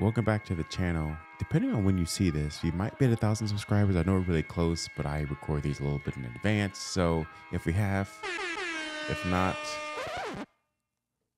Welcome back to the channel. Depending on when you see this, you might be at a thousand subscribers. I know we're really close, but I record these a little bit in advance. So if we have, if not,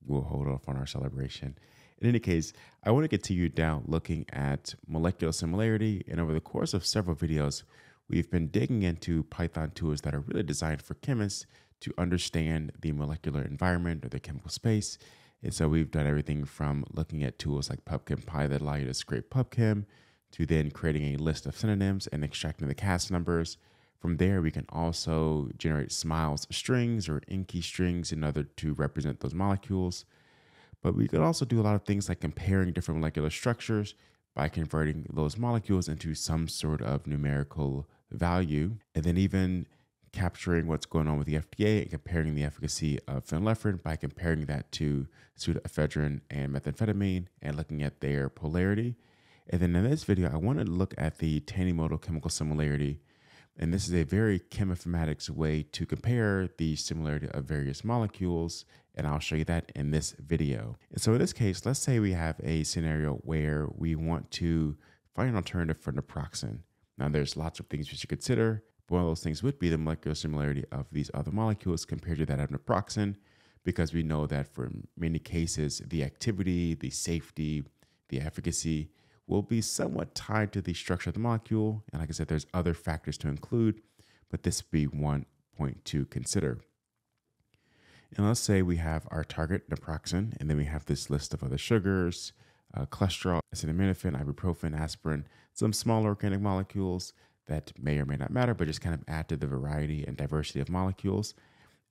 we'll hold off on our celebration. In any case, I want to continue down looking at molecular similarity. And over the course of several videos, we've been digging into Python tools that are really designed for chemists to understand the molecular environment or the chemical space and so we've done everything from looking at tools like PubChem that allow you to scrape PubChem to then creating a list of synonyms and extracting the CAS numbers. From there, we can also generate SMILES strings or InChI strings in order to represent those molecules. But we could also do a lot of things like comparing different molecular structures by converting those molecules into some sort of numerical value, and then even capturing what's going on with the FDA and comparing the efficacy of phenylephrine by comparing that to pseudoephedrine and methamphetamine and looking at their polarity. And then in this video, I want to look at the Tanimoto chemical similarity. And this is a very cheminformatics way to compare the similarity of various molecules. And I'll show you that in this video. And so in this case, let's say we have a scenario where we want to find an alternative for naproxen. Now, there's lots of things we should consider. One of those things would be the molecular similarity of these other molecules compared to that of naproxen, because we know that for many cases, the activity, the safety, the efficacy will be somewhat tied to the structure of the molecule. And like I said, there's other factors to include, but this would be one point to consider. And let's say we have our target naproxen, and then we have this list of other sugars, uh, cholesterol, acetaminophen, ibuprofen, aspirin, some smaller organic molecules, that may or may not matter, but just kind of add to the variety and diversity of molecules.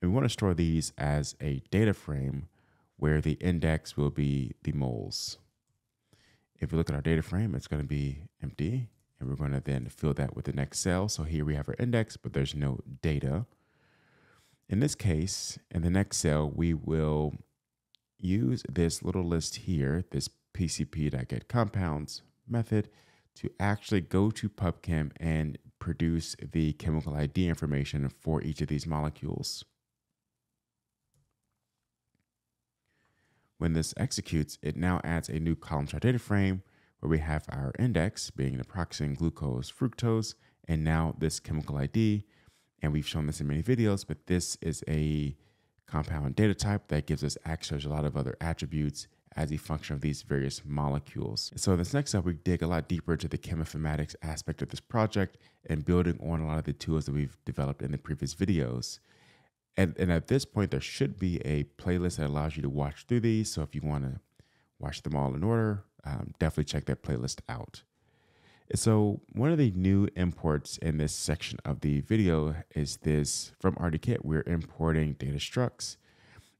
And we want to store these as a data frame where the index will be the moles. If we look at our data frame, it's going to be empty. And we're going to then fill that with the next cell. So here we have our index, but there's no data. In this case, in the next cell, we will use this little list here, this pcp.getCompounds method, to actually go to PubChem and produce the chemical ID information for each of these molecules. When this executes, it now adds a new column to our data frame where we have our index being naproxen, glucose, fructose, and now this chemical ID. And we've shown this in many videos, but this is a compound data type that gives us access to a lot of other attributes as a function of these various molecules. So this next up, we dig a lot deeper into the cheminformatics aspect of this project and building on a lot of the tools that we've developed in the previous videos. And, and at this point, there should be a playlist that allows you to watch through these. So if you want to watch them all in order, um, definitely check that playlist out. So one of the new imports in this section of the video is this from RDKit, we're importing data structs.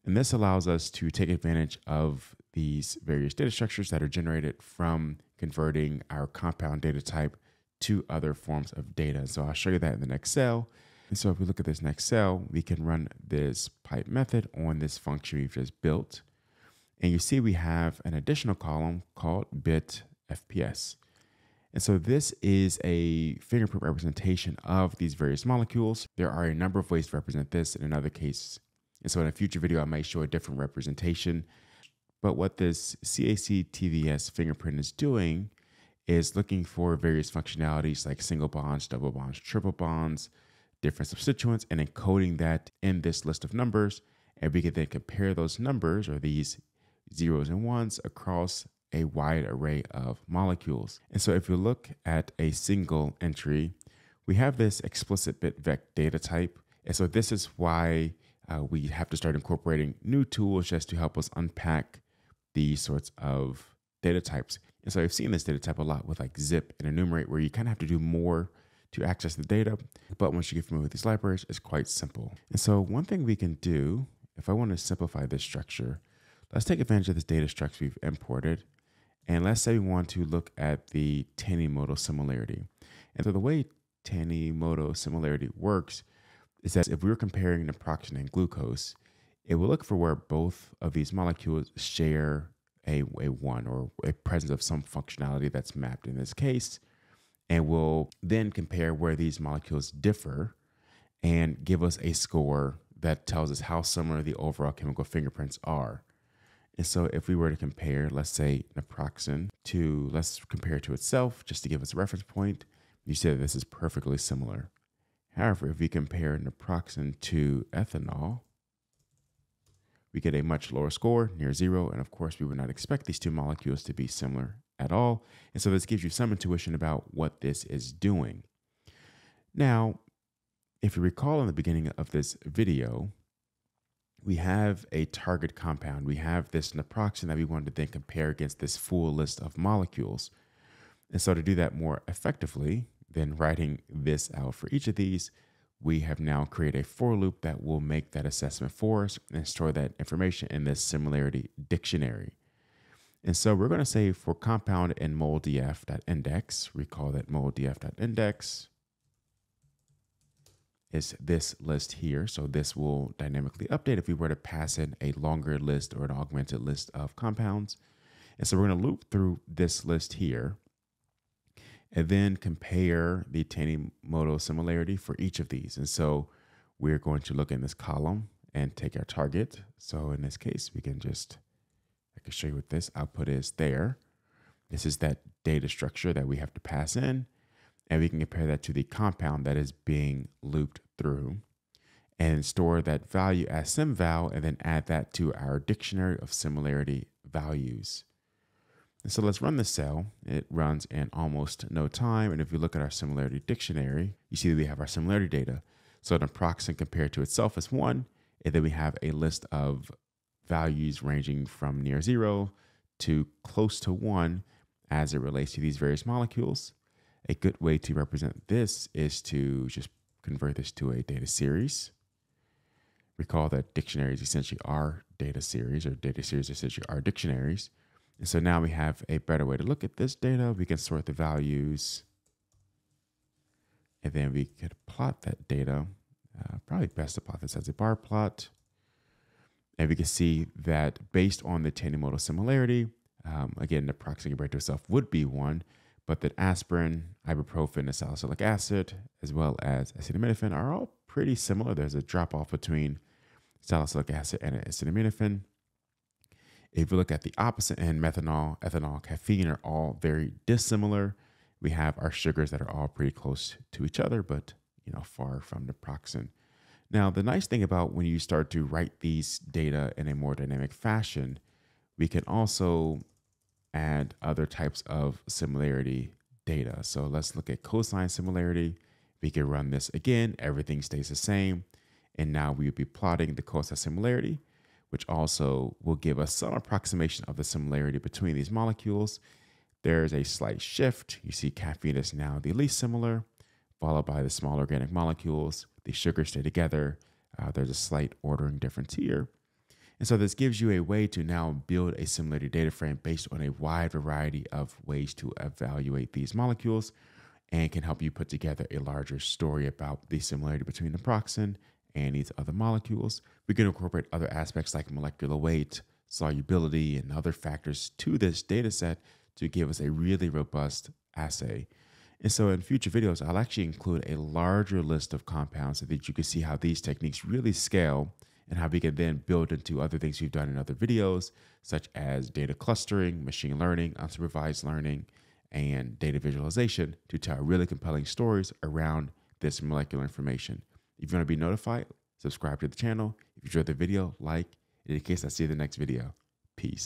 And this allows us to take advantage of these various data structures that are generated from converting our compound data type to other forms of data. So I'll show you that in the next cell. And so if we look at this next cell, we can run this pipe method on this function we've just built. And you see we have an additional column called bit FPS. And so this is a fingerprint representation of these various molecules. There are a number of ways to represent this in another case. And so in a future video, I might show a different representation but what this CACTVS fingerprint is doing is looking for various functionalities like single bonds, double bonds, triple bonds, different substituents, and encoding that in this list of numbers. And we can then compare those numbers or these zeros and ones across a wide array of molecules. And so if you look at a single entry, we have this ExplicitBitVect data type. And so this is why uh, we have to start incorporating new tools just to help us unpack these sorts of data types. And so I've seen this data type a lot with like zip and enumerate, where you kind of have to do more to access the data. But once you get familiar with these libraries, it's quite simple. And so one thing we can do, if I want to simplify this structure, let's take advantage of this data structure we've imported. And let's say we want to look at the Tanimoto similarity. And so the way Tanimoto similarity works is that if we were comparing naproxen and glucose, it will look for where both of these molecules share a, a one or a presence of some functionality that's mapped in this case. And will then compare where these molecules differ and give us a score that tells us how similar the overall chemical fingerprints are. And so if we were to compare, let's say naproxen to, let's compare it to itself, just to give us a reference point, you see that this is perfectly similar. However, if we compare naproxen to ethanol, we get a much lower score, near zero. And of course, we would not expect these two molecules to be similar at all. And so this gives you some intuition about what this is doing. Now, if you recall in the beginning of this video, we have a target compound. We have this naproxen that we wanted to then compare against this full list of molecules. And so to do that more effectively than writing this out for each of these, we have now created a for loop that will make that assessment for us and store that information in this similarity dictionary. And so we're going to say for compound in moldf.index, recall that moldf.index is this list here. So this will dynamically update if we were to pass in a longer list or an augmented list of compounds. And so we're going to loop through this list here and then compare the Tanimoto similarity for each of these. And so we're going to look in this column and take our target. So in this case, we can just, I can show you what this output is there. This is that data structure that we have to pass in. And we can compare that to the compound that is being looped through and store that value as symval and then add that to our dictionary of similarity values. And so let's run the cell. It runs in almost no time. And if you look at our similarity dictionary, you see that we have our similarity data. So naproxen compared to itself is one. And then we have a list of values ranging from near zero to close to one as it relates to these various molecules. A good way to represent this is to just convert this to a data series. Recall that dictionaries essentially are data series, or data series essentially are dictionaries. And so now we have a better way to look at this data. We can sort the values and then we could plot that data. Uh, probably best to plot this as a bar plot. And we can see that based on the Tanimoto similarity, um, again, the proxy to itself would be one, but that aspirin, ibuprofen, and salicylic acid, as well as acetaminophen, are all pretty similar. There's a drop off between salicylic acid and acetaminophen. If you look at the opposite end, methanol, ethanol, caffeine are all very dissimilar. We have our sugars that are all pretty close to each other, but you know, far from naproxen. Now, the nice thing about when you start to write these data in a more dynamic fashion, we can also add other types of similarity data. So let's look at cosine similarity. We can run this again, everything stays the same. And now we would be plotting the cosine similarity which also will give us some approximation of the similarity between these molecules. There's a slight shift. You see caffeine is now the least similar, followed by the small organic molecules. The sugars stay together. Uh, there's a slight ordering difference here. And so this gives you a way to now build a similarity data frame based on a wide variety of ways to evaluate these molecules and can help you put together a larger story about the similarity between naproxen and these other molecules. We can incorporate other aspects like molecular weight, solubility, and other factors to this data set to give us a really robust assay. And so in future videos, I'll actually include a larger list of compounds so that you can see how these techniques really scale and how we can then build into other things we've done in other videos, such as data clustering, machine learning, unsupervised learning, and data visualization to tell really compelling stories around this molecular information. If you want to be notified, subscribe to the channel. If you enjoyed the video, like. In case I see you in the next video. Peace.